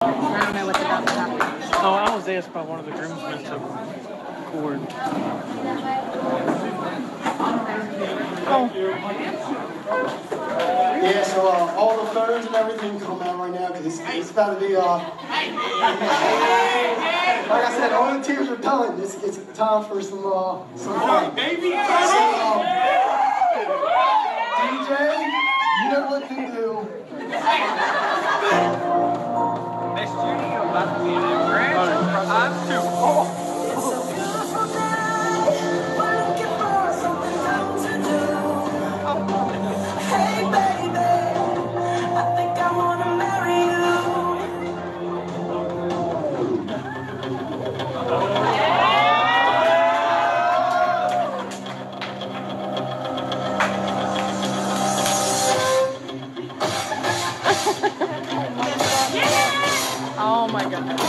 I don't know what's about to happen. Oh, I was asked by one of the groomsmen to record. Oh, Yeah, so uh, all the phones and everything come out right now because it's, it's about to be, uh, like I said, all the tears are done. It's, it's time for some, uh, some fun. Baby, So, um, DJ, you know what to do. Bad Iya,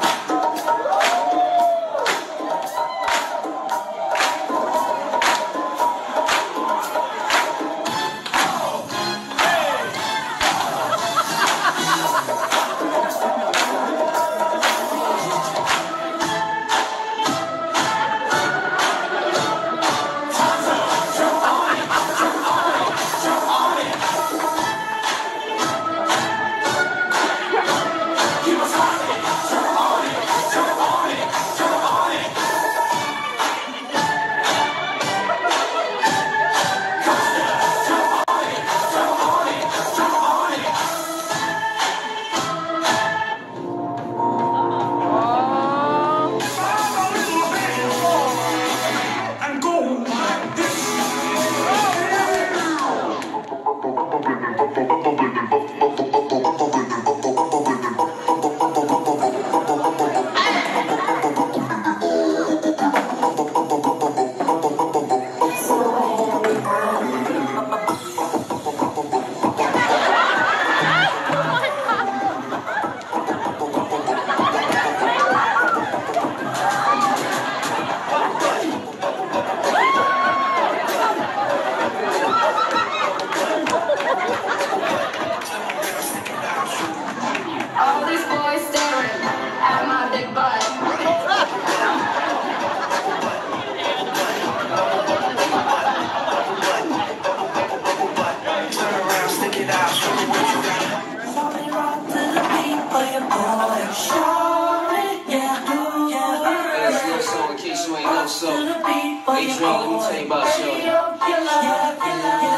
Each one we take by show.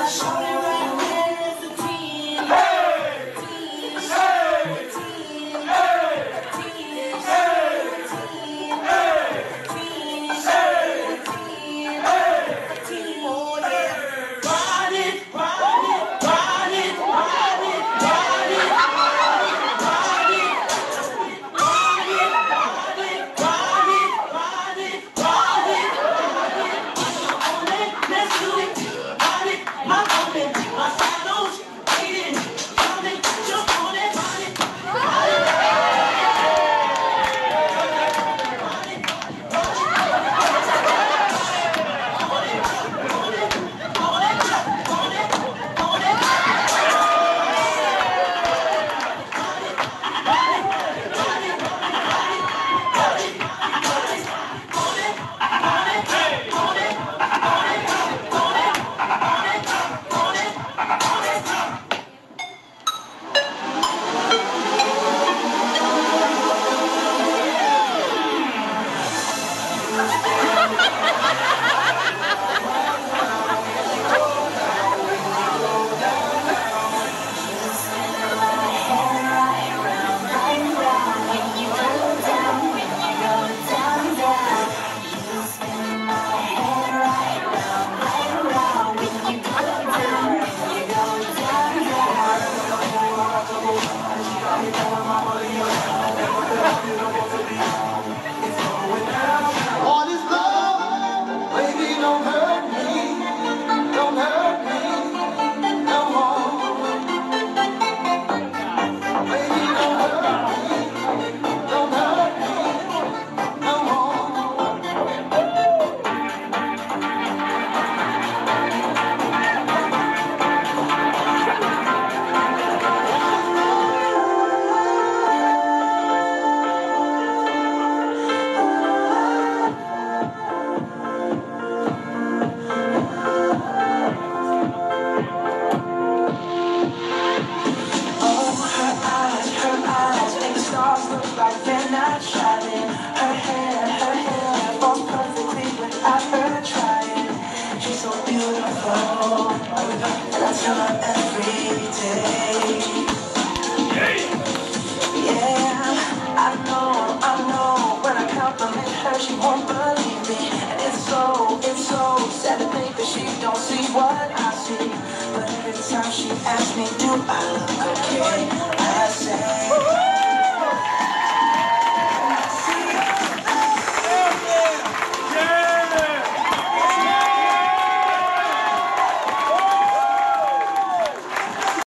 Asks me, do I say.